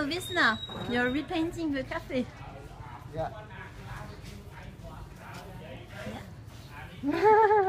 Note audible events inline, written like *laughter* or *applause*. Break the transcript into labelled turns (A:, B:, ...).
A: So Visna, you're repainting the cafe.
B: Yeah.
A: Yeah. *laughs*